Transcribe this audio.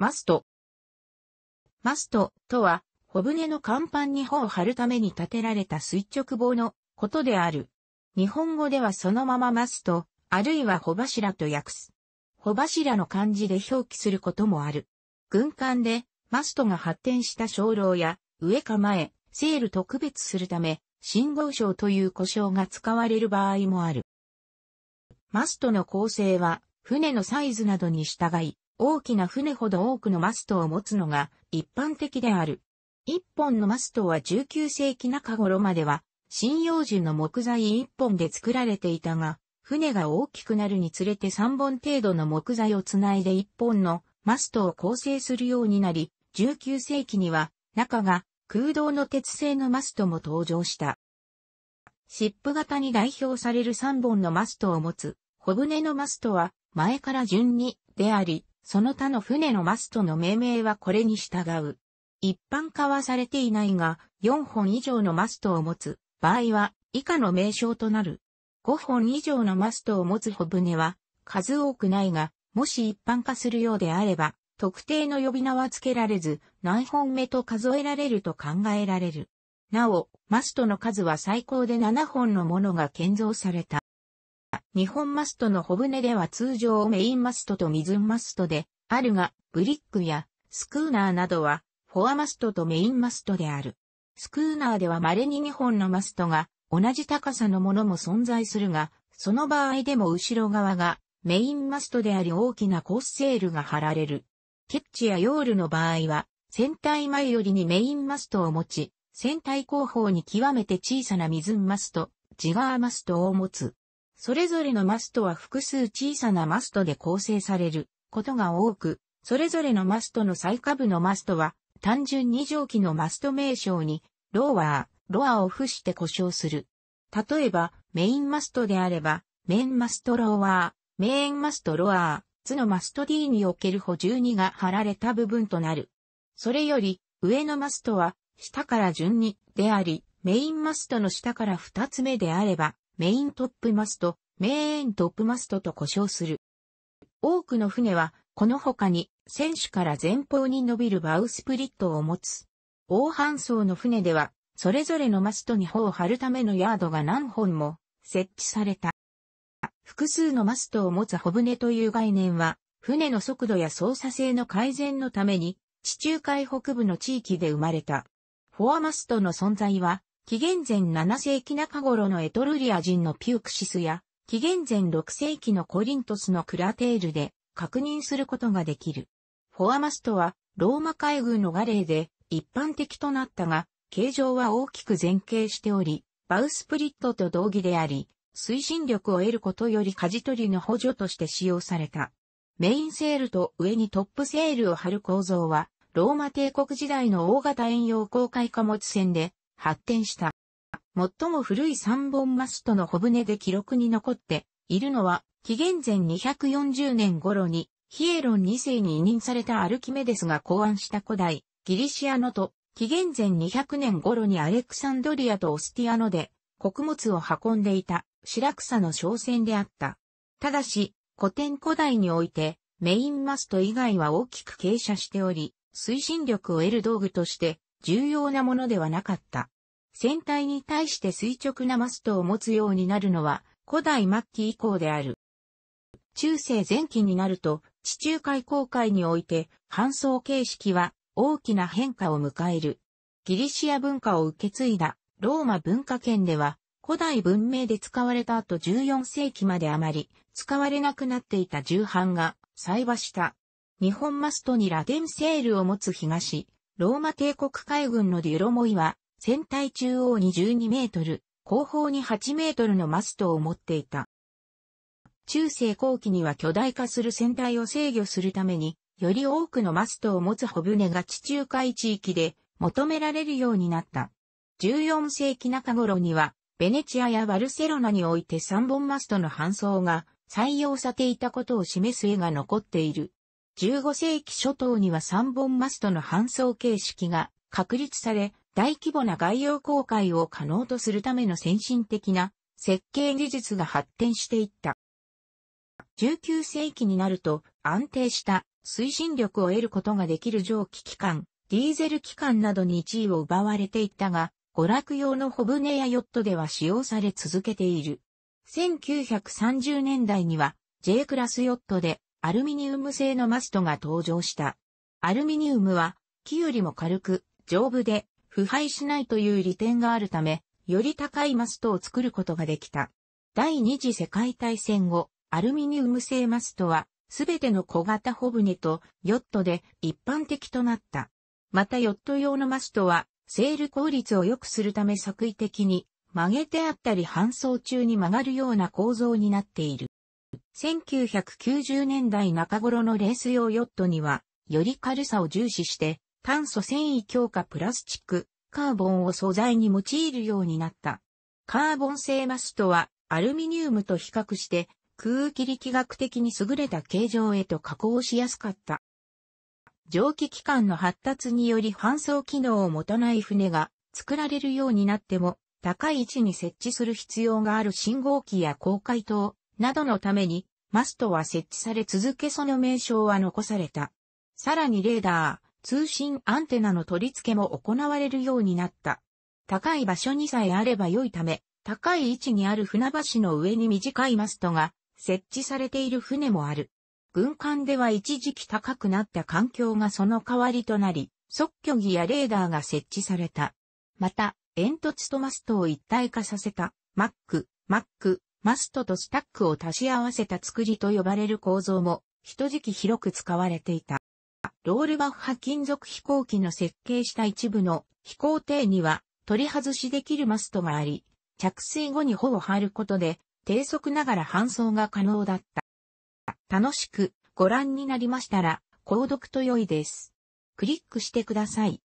マスト。マストとは、小舟の甲板に帆を張るために立てられた垂直棒のことである。日本語ではそのままマスト、あるいは帆柱と訳す。帆柱の漢字で表記することもある。軍艦でマストが発展した鐘楼や上構え、セールと区別するため、信号章という故障が使われる場合もある。マストの構成は、船のサイズなどに従い、大きな船ほど多くのマストを持つのが一般的である。一本のマストは19世紀中頃までは、針葉樹の木材一本で作られていたが、船が大きくなるにつれて3本程度の木材をつないで一本のマストを構成するようになり、19世紀には中が空洞の鉄製のマストも登場した。シップ型に代表される3本のマストを持つ小舟のマストは前から順にであり、その他の船のマストの命名はこれに従う。一般化はされていないが、4本以上のマストを持つ場合は以下の名称となる。5本以上のマストを持つ小舟は数多くないが、もし一般化するようであれば、特定の呼び名は付けられず、何本目と数えられると考えられる。なお、マストの数は最高で7本のものが建造された。日本マストの小舟では通常メインマストとミズンマストであるが、ブリックやスクーナーなどはフォアマストとメインマストである。スクーナーでは稀に2本のマストが同じ高さのものも存在するが、その場合でも後ろ側がメインマストであり大きなコースセールが張られる。ケッチやヨールの場合は、船体前よりにメインマストを持ち、船体後方に極めて小さな水マスト、ジガーマストを持つ。それぞれのマストは複数小さなマストで構成されることが多く、それぞれのマストの最下部のマストは単純に上記のマスト名称にローワー、ロアを付して故障する。例えば、メインマストであれば、メインマストローワー、メインマストロアー、つのマスト D における補充2が貼られた部分となる。それより、上のマストは、下から順にであり、メインマストの下から2つ目であれば、メイントップマスト、メイントップマストと呼称する。多くの船は、この他に、船首から前方に伸びるバウスプリットを持つ。大半層の船では、それぞれのマストに帆を張るためのヤードが何本も設置された。複数のマストを持つ帆船という概念は、船の速度や操作性の改善のために、地中海北部の地域で生まれた。フォアマストの存在は、紀元前7世紀中頃のエトルリア人のピュークシスや、紀元前6世紀のコリントスのクラテールで確認することができる。フォアマストは、ローマ海軍のガレーで、一般的となったが、形状は大きく前傾しており、バウスプリットと同義であり、推進力を得ることより舵取りの補助として使用された。メインセールと上にトップセールを貼る構造は、ローマ帝国時代の大型遠洋航海貨物船で発展した。最も古い3本マストの帆船で記録に残っているのは、紀元前240年頃にヒエロン2世に委任されたアルキメデスが考案した古代ギリシアのと、紀元前200年頃にアレクサンドリアとオスティアノで、穀物を運んでいた、白草の商船であった。ただし、古典古代において、メインマスト以外は大きく傾斜しており、推進力を得る道具として重要なものではなかった。船体に対して垂直なマストを持つようになるのは古代末期以降である。中世前期になると地中海航海において搬送形式は大きな変化を迎える。ギリシア文化を受け継いだローマ文化圏では古代文明で使われた後14世紀まであまり使われなくなっていた重版が再馬した。日本マストにラテンセールを持つ東、ローマ帝国海軍のデュロモイは船体中央に12メートル、後方に8メートルのマストを持っていた。中世後期には巨大化する船体を制御するために、より多くのマストを持つ帆船が地中海地域で求められるようになった。14世紀中頃には、ベネチアやバルセロナにおいて3本マストの搬送が採用されていたことを示す絵が残っている。15世紀初頭には3本マストの搬送形式が確立され、大規模な外洋航海を可能とするための先進的な設計技術が発展していった。19世紀になると安定した推進力を得ることができる蒸気機関、ディーゼル機関などに地位を奪われていったが、娯楽用の小舟やヨットでは使用され続けている。1930年代には J クラスヨットでアルミニウム製のマストが登場した。アルミニウムは木よりも軽く丈夫で腐敗しないという利点があるため、より高いマストを作ることができた。第二次世界大戦後、アルミニウム製マストは、すべての小型ホ船とヨットで一般的となった。またヨット用のマストは、セール効率を良くするため作為的に曲げてあったり搬送中に曲がるような構造になっている。1990年代中頃のレース用ヨットには、より軽さを重視して、炭素繊維強化プラスチック、カーボンを素材に用いるようになった。カーボン製マストはアルミニウムと比較して空気力学的に優れた形状へと加工しやすかった。蒸気機関の発達により搬送機能を持たない船が作られるようになっても高い位置に設置する必要がある信号機や高解灯などのためにマストは設置され続けその名称は残された。さらにレーダー、通信アンテナの取り付けも行われるようになった。高い場所にさえあれば良いため、高い位置にある船橋の上に短いマストが設置されている船もある。軍艦では一時期高くなった環境がその代わりとなり、即挙儀やレーダーが設置された。また、煙突とマストを一体化させた、マック、マック、マストとスタックを足し合わせた作りと呼ばれる構造も、一時期広く使われていた。ロールバッハ金属飛行機の設計した一部の飛行艇には取り外しできるマストがあり、着水後に帆を張ることで低速ながら搬送が可能だった。楽しくご覧になりましたら、購読と良いです。クリックしてください。